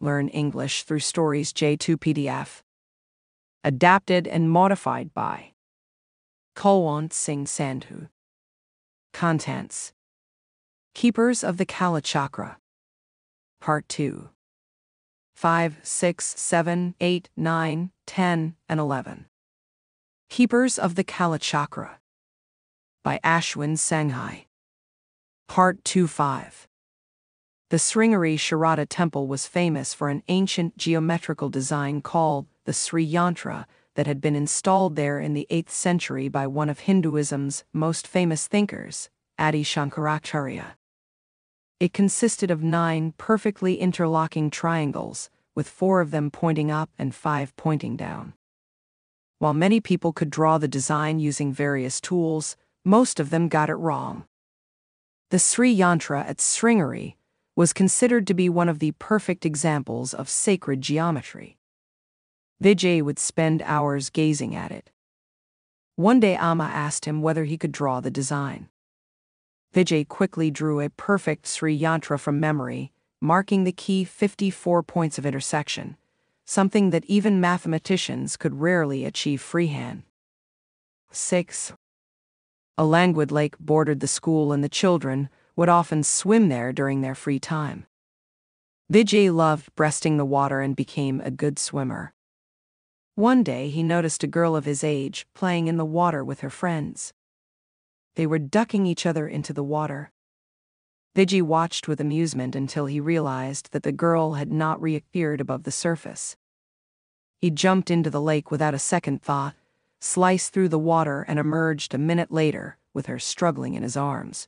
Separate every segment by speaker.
Speaker 1: Learn English through Stories J2 PDF. Adapted and modified by Kulwant Singh Sandhu. Contents Keepers of the Kala Chakra. Part 2. 5, 6, 7, 8, 9, 10, and 11. Keepers of the Kala Chakra. By Ashwin Sanghi. Part 2 5. The Sringeri Sharada temple was famous for an ancient geometrical design called the Sri Yantra that had been installed there in the 8th century by one of Hinduism's most famous thinkers, Adi Shankaracharya. It consisted of nine perfectly interlocking triangles, with four of them pointing up and five pointing down. While many people could draw the design using various tools, most of them got it wrong. The Sri Yantra at Sringeri was considered to be one of the perfect examples of sacred geometry. Vijay would spend hours gazing at it. One day Amma asked him whether he could draw the design. Vijay quickly drew a perfect Sri Yantra from memory, marking the key 54 points of intersection, something that even mathematicians could rarely achieve freehand. 6. A languid lake bordered the school, and the children would often swim there during their free time. Vijay loved breasting the water and became a good swimmer. One day he noticed a girl of his age playing in the water with her friends. They were ducking each other into the water. Vijay watched with amusement until he realized that the girl had not reappeared above the surface. He jumped into the lake without a second thought, sliced through the water, and emerged a minute later with her struggling in his arms.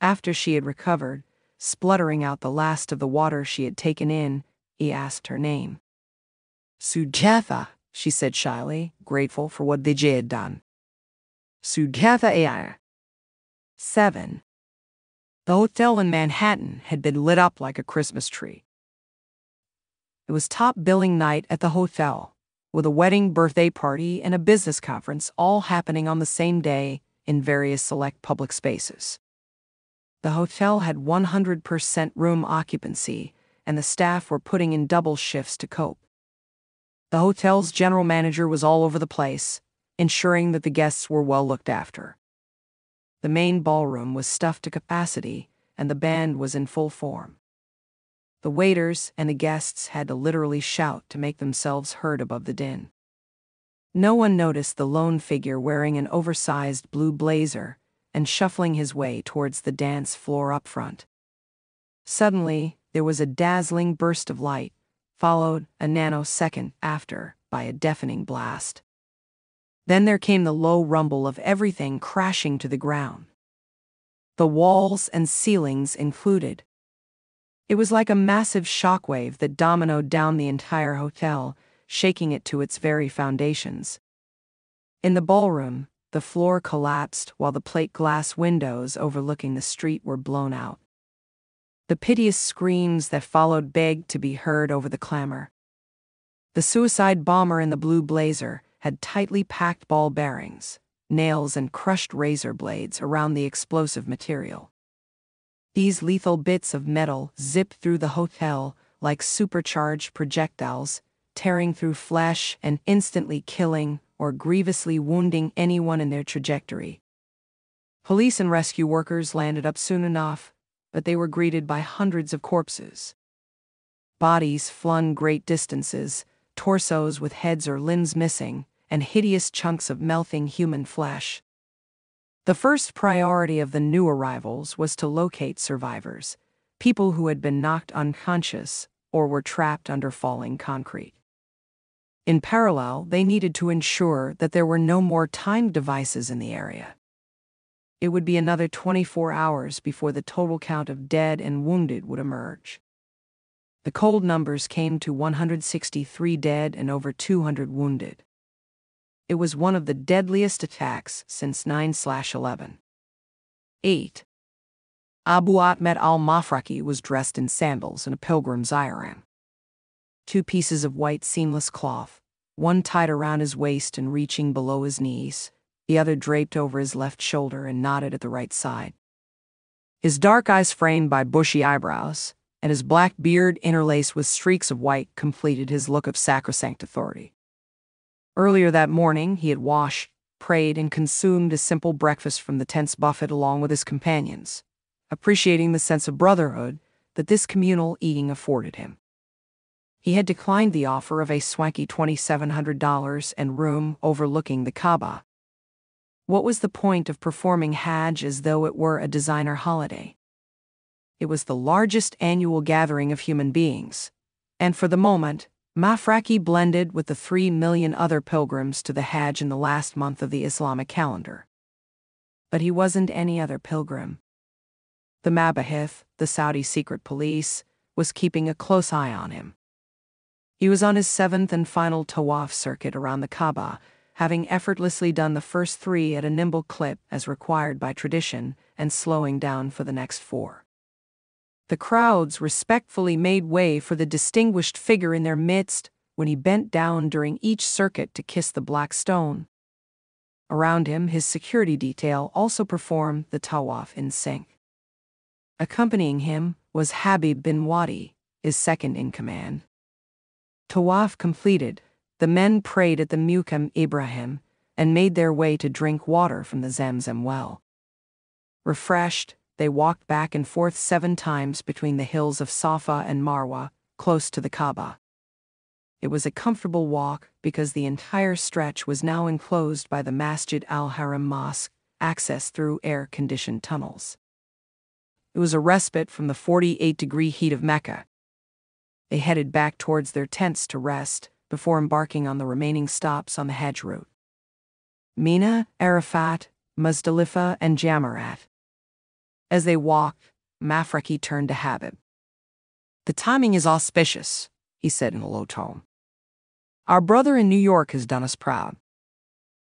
Speaker 1: After she had recovered, spluttering out the last of the water she had taken in, he asked her name. Sujatha, she said shyly, grateful for what Vijay had done. Sujatha Iyer. 7. The hotel in Manhattan had been lit up like a Christmas tree. It was top billing night at the hotel, with a wedding, birthday party, and a business conference all happening on the same day in various select public spaces. The hotel had 100% room occupancy, and the staff were putting in double shifts to cope. The hotel's general manager was all over the place, ensuring that the guests were well looked after. The main ballroom was stuffed to capacity, and the band was in full form. The waiters and the guests had to literally shout to make themselves heard above the din. No one noticed the lone figure wearing an oversized blue blazer and shuffling his way towards the dance floor up front. Suddenly, there was a dazzling burst of light, followed a nanosecond after by a deafening blast. Then there came the low rumble of everything crashing to the ground. The walls and ceilings included. It was like a massive shockwave that dominoed down the entire hotel, shaking it to its very foundations. In the ballroom, the floor collapsed while the plate glass windows overlooking the street were blown out. The piteous screams that followed begged to be heard over the clamor. The suicide bomber in the blue blazer had tightly packed ball bearings, nails, and crushed razor blades around the explosive material. These lethal bits of metal zipped through the hotel like supercharged projectiles, tearing through flesh and instantly killing or grievously wounding anyone in their trajectory. Police and rescue workers landed up soon enough, but they were greeted by hundreds of corpses. Bodies flung great distances, torsos with heads or limbs missing, and hideous chunks of melting human flesh. The first priority of the new arrivals was to locate survivors, people who had been knocked unconscious or were trapped under falling concrete. In parallel, they needed to ensure that there were no more timed devices in the area it would be another 24 hours before the total count of dead and wounded would emerge. The cold numbers came to 163 dead and over 200 wounded. It was one of the deadliest attacks since 9 11. 8. Abu Ahmed al Mafraki was dressed in sandals and a pilgrim's ihram. Two pieces of white seamless cloth, one tied around his waist and reaching below his knees, the other draped over his left shoulder and knotted at the right side. His dark eyes framed by bushy eyebrows, and his black beard interlaced with streaks of white completed his look of sacrosanct authority. Earlier that morning, he had washed, prayed, and consumed a simple breakfast from the tent's buffet along with his companions, appreciating the sense of brotherhood that this communal eating afforded him. He had declined the offer of a swanky $2,700 and room overlooking the Kaaba. What was the point of performing Hajj as though it were a designer holiday? It was the largest annual gathering of human beings, and for the moment, Mafraki blended with the three million other pilgrims to the Hajj in the last month of the Islamic calendar. But he wasn't any other pilgrim. The Mabahith, the Saudi secret police, was keeping a close eye on him. He was on his seventh and final tawaf circuit around the Kaaba, having effortlessly done the first three at a nimble clip as required by tradition and slowing down for the next four. The crowds respectfully made way for the distinguished figure in their midst when he bent down during each circuit to kiss the black stone. Around him, his security detail also performed the tawaf in sync. Accompanying him was Habib bin Wadi, his second in command. Tawaf completed, the men prayed at the Maqam Ibrahim and made their way to drink water from the Zamzam well. Refreshed, they walked back and forth seven times between the hills of Safa and Marwa, close to the Kaaba. It was a comfortable walk because the entire stretch was now enclosed by the Masjid al Haram Mosque, accessed through air conditioned tunnels. It was a respite from the 48 degree heat of Mecca. They headed back towards their tents to rest before embarking on the remaining stops on the Hajj route. Mina, Arafat, Muzdalifah, and Jamarat. As they walked, Mafraki turned to Habib. The timing is auspicious, he said in a low tone. Our brother in New York has done us proud.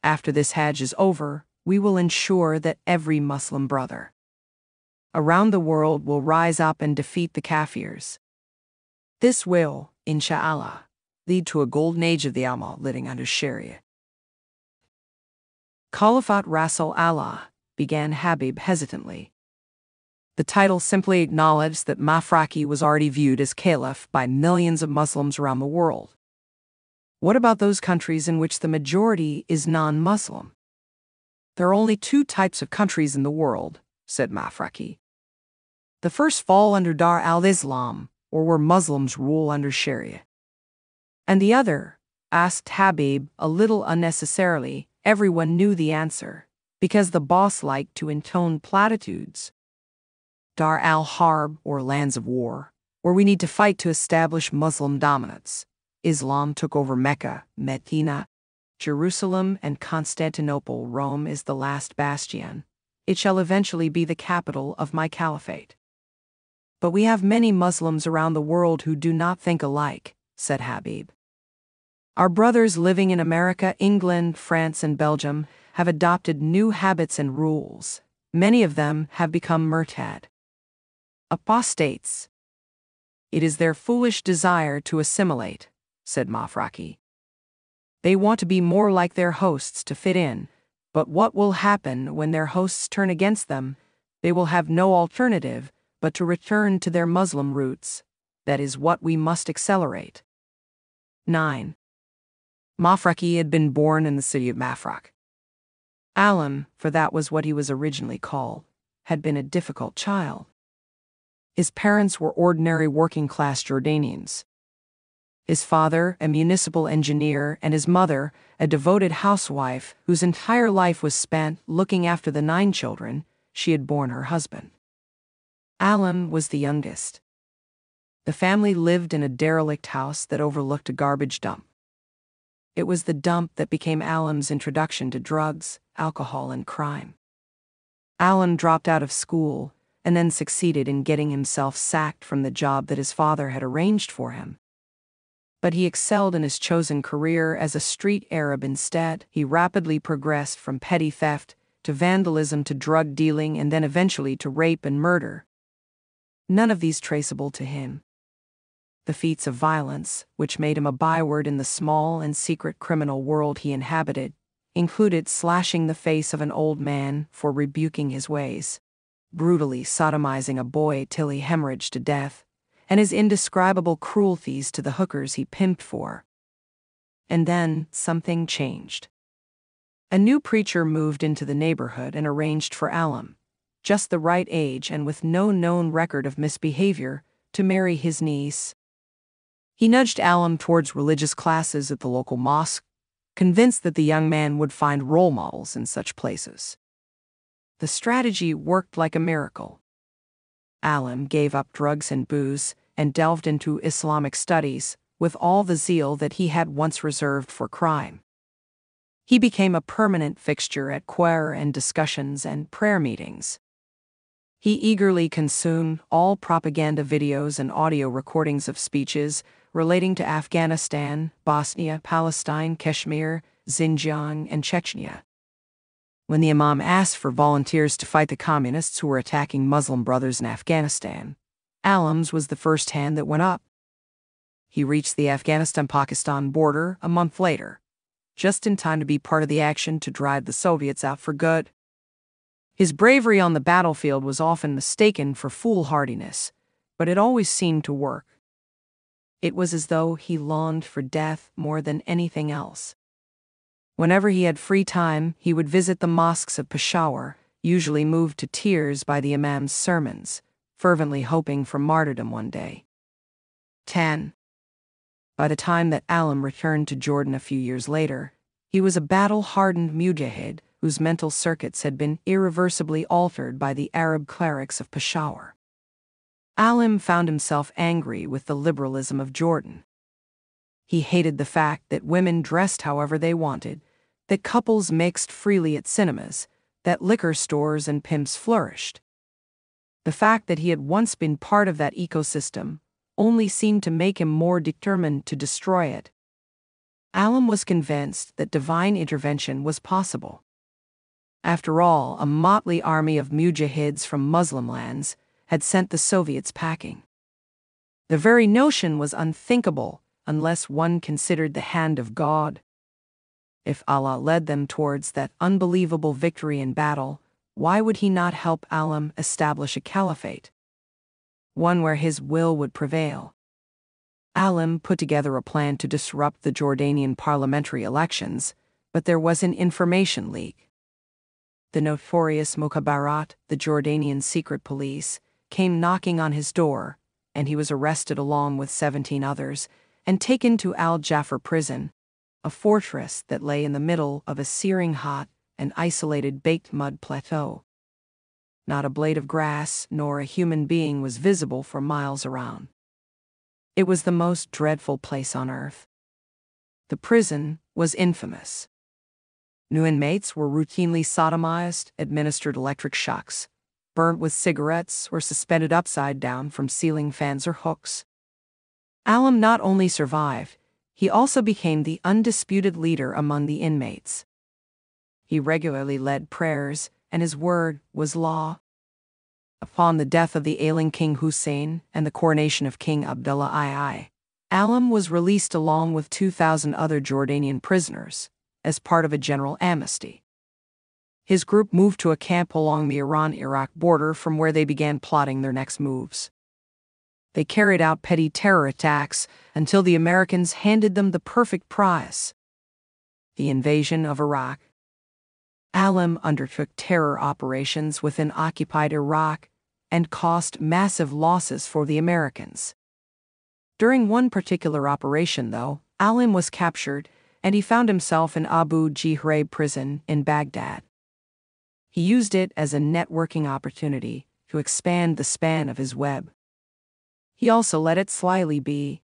Speaker 1: After this Hajj is over, we will ensure that every Muslim brother around the world will rise up and defeat the Kafirs. This will, inshallah, lead to a golden age of the Ummah living under Sharia. Caliphate Rasul Allah, began Habib hesitantly. The title simply acknowledged that Mafraki was already viewed as caliph by millions of Muslims around the world. What about those countries in which the majority is non Muslim? There are only two types of countries in the world, said Mafraki. The first fall under Dar al Islam, or where Muslims rule under Sharia. And the other, asked Habib a little unnecessarily, everyone knew the answer, because the boss liked to intone platitudes. Dar al Harb, or lands of war, where we need to fight to establish Muslim dominance. Islam took over Mecca, Medina, Jerusalem, and Constantinople. Rome is the last bastion. It shall eventually be the capital of my caliphate. But we have many Muslims around the world who do not think alike, said Habib. Our brothers living in America, England, France, and Belgium have adopted new habits and rules. Many of them have become murtad apostates. It is their foolish desire to assimilate, said Mafraki. They want to be more like their hosts to fit in, but what will happen when their hosts turn against them? They will have no alternative but to return to their Muslim roots. That is what we must accelerate. 9. Mafraki had been born in the city of Mafraq. Alan, for that was what he was originally called, had been a difficult child. His parents were ordinary working class Jordanians. His father, a municipal engineer, and his mother, a devoted housewife whose entire life was spent looking after the nine children she had borne her husband. Alan was the youngest. The family lived in a derelict house that overlooked a garbage dump. It was the dump that became Alan's introduction to drugs, alcohol, and crime. Alan dropped out of school and then succeeded in getting himself sacked from the job that his father had arranged for him. But he excelled in his chosen career as a street Arab instead. He rapidly progressed from petty theft to vandalism to drug dealing and then eventually to rape and murder. None of these traceable to him. The feats of violence, which made him a byword in the small and secret criminal world he inhabited, included slashing the face of an old man for rebuking his ways brutally sodomizing a boy till he hemorrhaged to death, and his indescribable cruelties to the hookers he pimped for. And then something changed. A new preacher moved into the neighborhood and arranged for Alum, just the right age and with no known record of misbehavior, to marry his niece. He nudged Alum towards religious classes at the local mosque, convinced that the young man would find role models in such places. The strategy worked like a miracle. Alum gave up drugs and booze and delved into Islamic studies with all the zeal that he had once reserved for crime. He became a permanent fixture at choir and discussions and prayer meetings. He eagerly consumed all propaganda videos and audio recordings of speeches relating to Afghanistan, Bosnia, Palestine, Kashmir, Xinjiang, and Chechnya. When the Imam asked for volunteers to fight the communists who were attacking Muslim brothers in Afghanistan, Alum's was the first hand that went up. He reached the Afghanistan Pakistan border a month later, just in time to be part of the action to drive the Soviets out for good. His bravery on the battlefield was often mistaken for foolhardiness, but it always seemed to work. It was as though he longed for death more than anything else. Whenever he had free time, he would visit the mosques of Peshawar, usually moved to tears by the Imam's sermons, fervently hoping for martyrdom one day. 10. By the time that Alam returned to Jordan a few years later, he was a battle hardened mujahid whose mental circuits had been irreversibly altered by the Arab clerics of Peshawar. Alum found himself angry with the liberalism of Jordan. He hated the fact that women dressed however they wanted, that couples mixed freely at cinemas, that liquor stores and pimps flourished. The fact that he had once been part of that ecosystem only seemed to make him more determined to destroy it. Alum was convinced that divine intervention was possible. After all, a motley army of mujahids from Muslim lands had sent the Soviets packing. The very notion was unthinkable unless one considered the hand of God. If Allah led them towards that unbelievable victory in battle, why would He not help Alum establish a caliphate? One where His will would prevail. Alum put together a plan to disrupt the Jordanian parliamentary elections, but there was an information leak the notorious Mukhabarat, the Jordanian secret police, came knocking on his door, and he was arrested along with 17 others and taken to Al Jafr prison, a fortress that lay in the middle of a searing hot and isolated baked mud plateau. Not a blade of grass nor a human being was visible for miles around. It was the most dreadful place on earth. The prison was infamous. New inmates were routinely sodomized, administered electric shocks, burnt with cigarettes, or suspended upside down from ceiling fans or hooks. Alum not only survived, he also became the undisputed leader among the inmates. He regularly led prayers, and his word was law. Upon the death of the ailing King Hussein and the coronation of King Abdullah II, Alum was released along with 2,000 other Jordanian prisoners, as part of a general amnesty. His group moved to a camp along the Iran Iraq border from where they began plotting their next moves. They carried out petty terror attacks until the Americans handed them the perfect prize the invasion of Iraq. Alum undertook terror operations within occupied Iraq and cost massive losses for the Americans. During one particular operation, though, Alum was captured and he found himself in Abu Ghraib prison in Baghdad. He used it as a networking opportunity to expand the span of his web. He also let it slyly be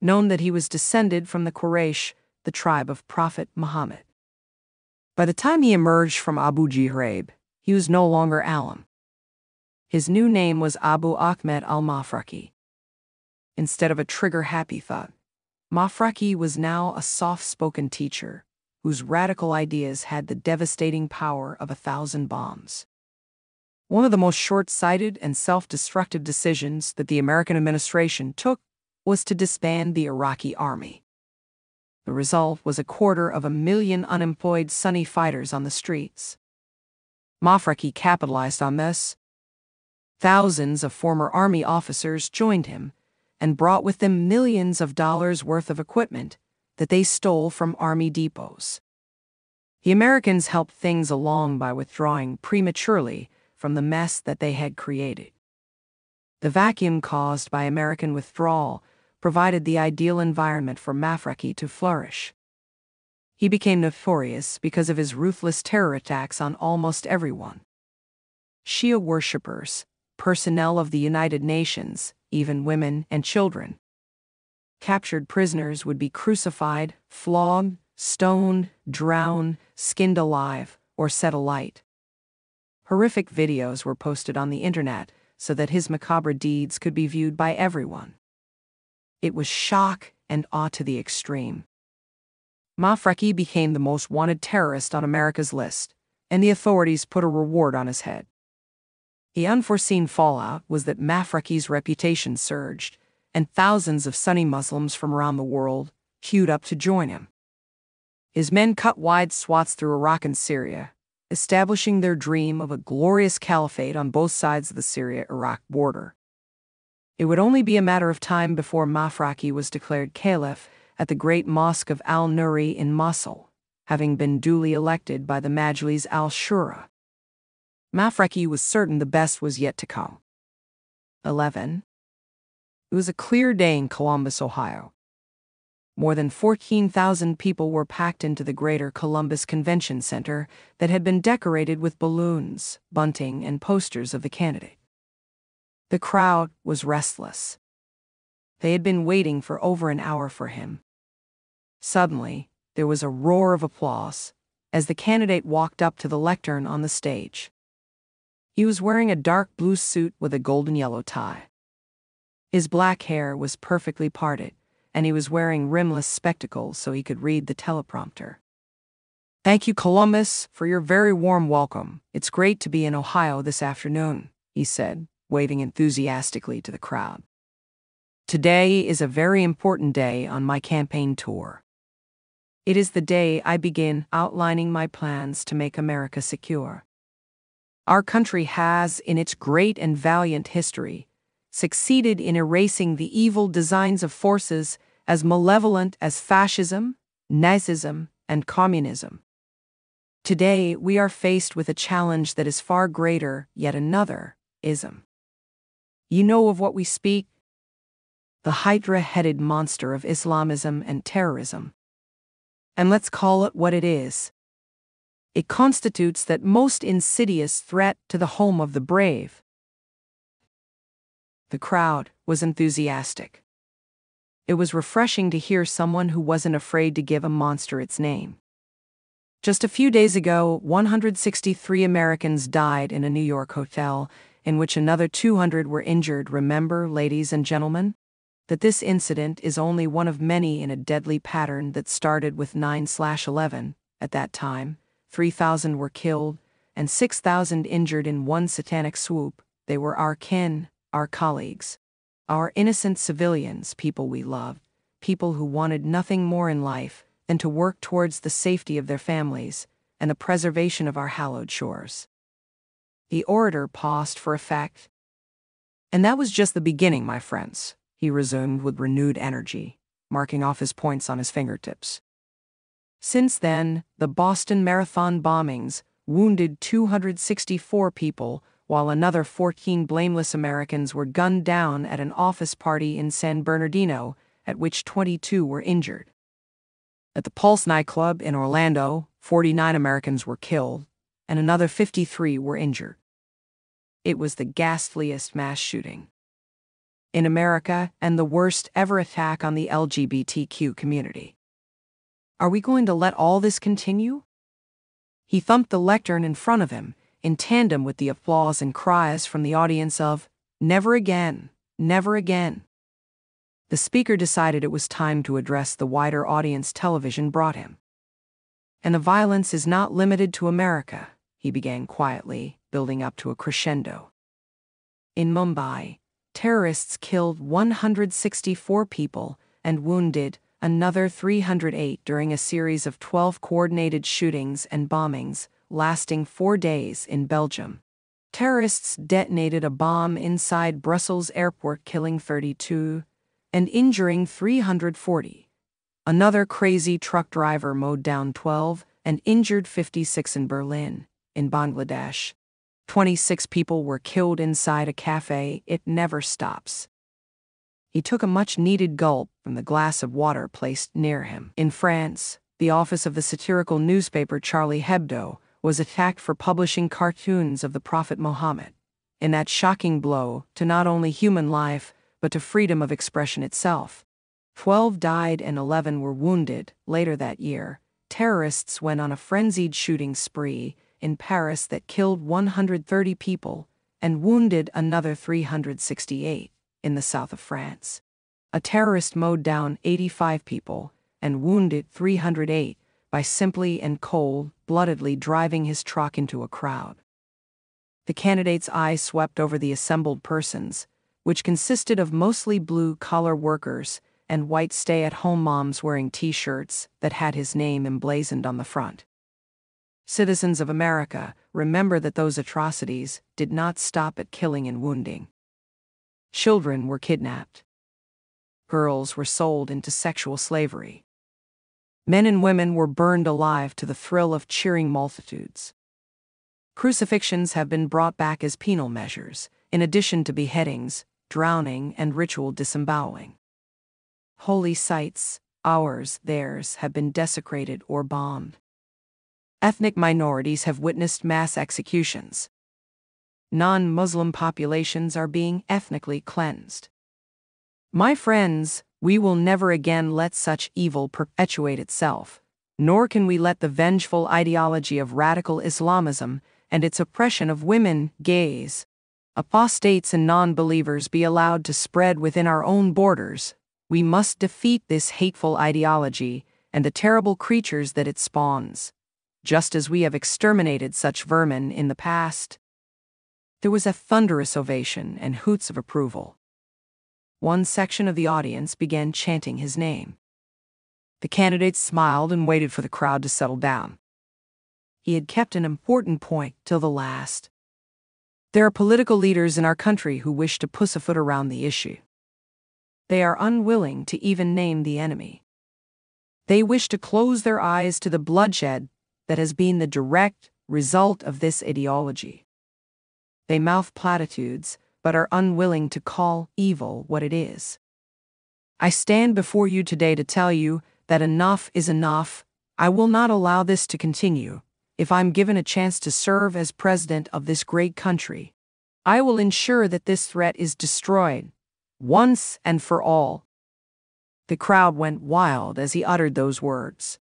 Speaker 1: known that he was descended from the Quraysh, the tribe of Prophet Muhammad. By the time he emerged from Abu Ghraib, he was no longer Alum. His new name was Abu Ahmed al Mafraki. Instead of a trigger happy thought, Mafraki was now a soft spoken teacher whose radical ideas had the devastating power of a thousand bombs. One of the most short sighted and self destructive decisions that the American administration took was to disband the Iraqi army. The result was a quarter of a million unemployed Sunni fighters on the streets. Mafraki capitalized on this. Thousands of former Army officers joined him and brought with them millions of dollars worth of equipment that they stole from Army depots. The Americans helped things along by withdrawing prematurely from the mess that they had created. The vacuum caused by American withdrawal provided the ideal environment for Mafraki to flourish. He became notorious because of his ruthless terror attacks on almost everyone. Shia worshippers, personnel of the United Nations, even women and children. Captured prisoners would be crucified, flogged, stoned, drowned, skinned alive, or set alight. Horrific videos were posted on the internet so that his macabre deeds could be viewed by everyone. It was shock and awe to the extreme. Mafraki became the most wanted terrorist on America's list, and the authorities put a reward on his head. The unforeseen fallout was that Mafraki's reputation surged, and thousands of Sunni Muslims from around the world queued up to join him. His men cut wide swaths through Iraq and Syria, establishing their dream of a glorious caliphate on both sides of the Syria Iraq border. It would only be a matter of time before Mafraki was declared caliph at the great mosque of Al Nuri in Mosul, having been duly elected by the Majlis al Shura. Mafraki was certain the best was yet to come. 11. It was a clear day in Columbus, Ohio. More than 14,000 people were packed into the Greater Columbus Convention Center that had been decorated with balloons, bunting, and posters of the candidate. The crowd was restless. They had been waiting for over an hour for him. Suddenly, there was a roar of applause as the candidate walked up to the lectern on the stage. He was wearing a dark blue suit with a golden yellow tie. His black hair was perfectly parted and he was wearing rimless spectacles so he could read the teleprompter. Thank you, Columbus, for your very warm welcome. It's great to be in Ohio this afternoon, he said, waving enthusiastically to the crowd. Today is a very important day on my campaign tour. It is the day I begin outlining my plans to make America secure. Our country has, in its great and valiant history, succeeded in erasing the evil designs of forces as malevolent as fascism, Nazism, and communism. Today, we are faced with a challenge that is far greater, yet another, ism. You know of what we speak? The hydra headed monster of Islamism and terrorism. And let's call it what it is. It constitutes that most insidious threat to the home of the brave, the crowd was enthusiastic. It was refreshing to hear someone who wasn't afraid to give a monster its name. Just a few days ago, 163 Americans died in a New York hotel, in which another 200 were injured. Remember, ladies and gentlemen, that this incident is only one of many in a deadly pattern that started with 9 11. At that time, 3,000 were killed and 6,000 injured in one satanic swoop. They were our kin, our colleagues, our innocent civilians, people we loved, people who wanted nothing more in life than to work towards the safety of their families and the preservation of our hallowed shores. The orator paused for effect. And that was just the beginning, my friends, he resumed with renewed energy, marking off his points on his fingertips. Since then, the Boston Marathon bombings wounded 264 people while another 14 blameless Americans were gunned down at an office party in San Bernardino, at which 22 were injured. At the Pulse nightclub in Orlando, 49 Americans were killed, and another 53 were injured. It was the ghastliest mass shooting in America and the worst ever attack on the LGBTQ community. Are we going to let all this continue? He thumped the lectern in front of him in tandem with the applause and cries from the audience of, Never again, never again. The speaker decided it was time to address the wider audience television brought him. And the violence is not limited to America, he began quietly, building up to a crescendo. In Mumbai, terrorists killed 164 people and wounded another 308 during a series of 12 coordinated shootings and bombings lasting four days in Belgium. Terrorists detonated a bomb inside Brussels airport, killing 32 and injuring 340. Another crazy truck driver mowed down 12 and injured 56 in Berlin, in Bangladesh. 26 people were killed inside a cafe. It never stops. He took a much needed gulp from the glass of water placed near him. In France, the office of the satirical newspaper Charlie Hebdo was attacked for publishing cartoons of the Prophet Muhammad. In that shocking blow to not only human life, but to freedom of expression itself. Twelve died and eleven were wounded. Later that year, terrorists went on a frenzied shooting spree in Paris that killed 130 people and wounded another 368 in the south of France. A terrorist mowed down 85 people and wounded 308 by simply and cold bloodedly driving his truck into a crowd. The candidate's eye swept over the assembled persons, which consisted of mostly blue collar workers and white stay at home moms wearing t shirts that had his name emblazoned on the front. Citizens of America, remember that those atrocities did not stop at killing and wounding. Children were kidnapped. Girls were sold into sexual slavery. Men and women were burned alive to the thrill of cheering multitudes. Crucifixions have been brought back as penal measures, in addition to beheadings, drowning, and ritual disemboweling. Holy sites, ours, theirs, have been desecrated or bombed. Ethnic minorities have witnessed mass executions. Non Muslim populations are being ethnically cleansed. My friends, we will never again let such evil perpetuate itself, nor can we let the vengeful ideology of radical Islamism and its oppression of women, gays, apostates, and non believers be allowed to spread within our own borders. We must defeat this hateful ideology and the terrible creatures that it spawns, just as we have exterminated such vermin in the past. There was a thunderous ovation and hoots of approval one section of the audience began chanting his name. The candidate smiled and waited for the crowd to settle down. He had kept an important point till the last. There are political leaders in our country who wish to pussyfoot around the issue. They are unwilling to even name the enemy. They wish to close their eyes to the bloodshed that has been the direct result of this ideology. They mouth platitudes but are unwilling to call evil what it is. I stand before you today to tell you that enough is enough. I will not allow this to continue. If I'm given a chance to serve as president of this great country, I will ensure that this threat is destroyed, once and for all. The crowd went wild as he uttered those words.